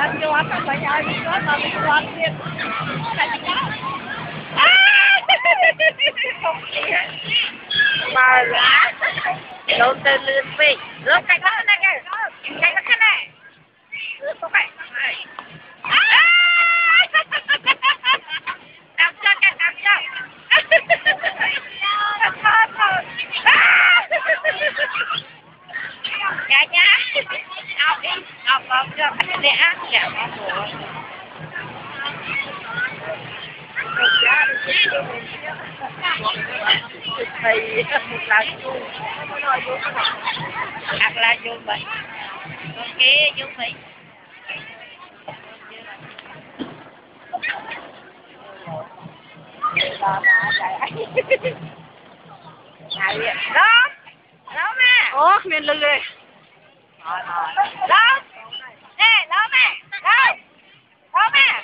ăn vô ăn phải nhai đi có à! mà đi ăn ទៀត tại vì mà lá đâu từ lươn vị rớt cái đó này. Cái cái nó thế này. Không phải à! đạp cho cái học học học cho thầy là chu hoặc là vô bệnh con kia vô bệnh đó đó mẹ. Ủa, miền lư rồi. Lớn! nè lớn nè! Lớn! Lớn nè!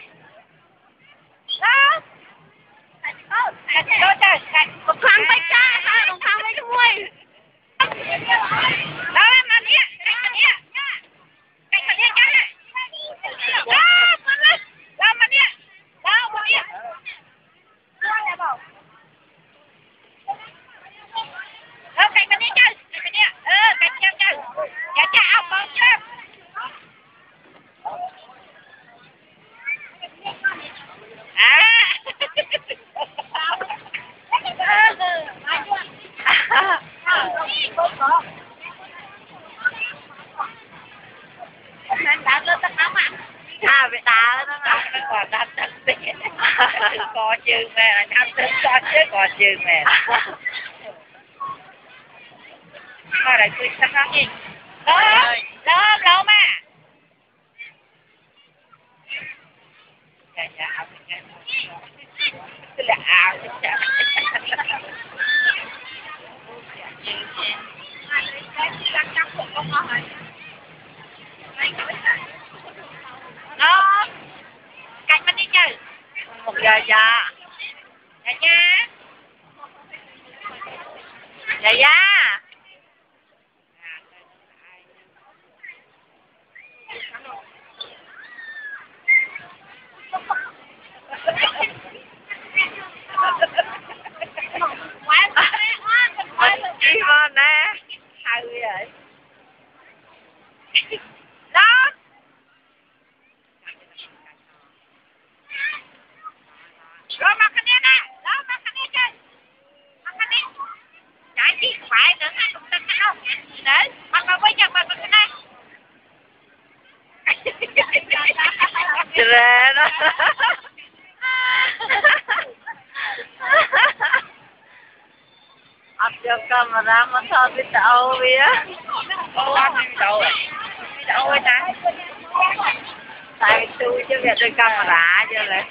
À bị đá đó mà còn đá thật đấy có chừng mẹ đá thật có chứ chừng mẹ mà lại cười sắc lắm gì đó đó đâu mà dạ dạ áo cái là giờ dạ dạ nha. Dạ dạ mình đi hơn nè hai người rồi đó rồi mặc cái này nè đó mặc chơi mặc này chạy đi phải nữa hai cục tinh không để mặc vào bây giờ mặc cái này Trời đó. Cho camera mà sao bị đau vậy? ô anh đi đâu đâu rồi ta Tại tôi chứ việc tôi camera chứ lại.